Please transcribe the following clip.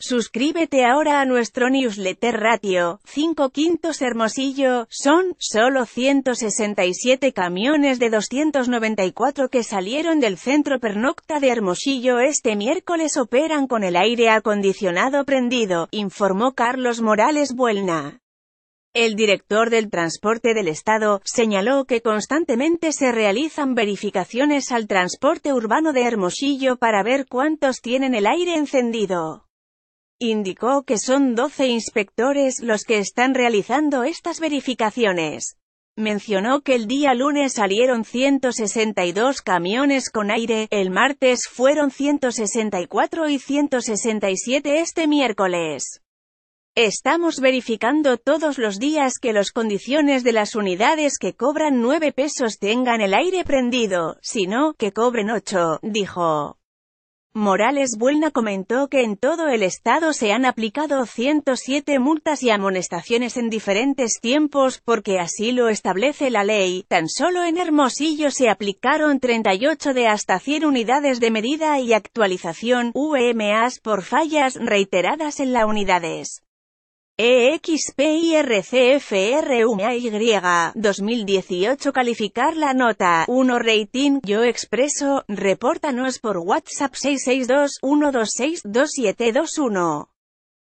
Suscríbete ahora a nuestro newsletter Ratio, 5 quintos Hermosillo, son, solo 167 camiones de 294 que salieron del centro pernocta de Hermosillo este miércoles operan con el aire acondicionado prendido, informó Carlos Morales Buelna. El director del transporte del Estado, señaló que constantemente se realizan verificaciones al transporte urbano de Hermosillo para ver cuántos tienen el aire encendido. Indicó que son 12 inspectores los que están realizando estas verificaciones. Mencionó que el día lunes salieron 162 camiones con aire, el martes fueron 164 y 167 este miércoles. Estamos verificando todos los días que las condiciones de las unidades que cobran 9 pesos tengan el aire prendido, si no, que cobren 8, dijo. Morales Buelna comentó que en todo el estado se han aplicado 107 multas y amonestaciones en diferentes tiempos, porque así lo establece la ley. Tan solo en Hermosillo se aplicaron 38 de hasta 100 unidades de medida y actualización, UMAs, por fallas reiteradas en las unidades. EXPIRCFRUMAY 2018 Calificar la nota. 1 Rating. Yo Expreso Repórtanos por WhatsApp 662 126 2721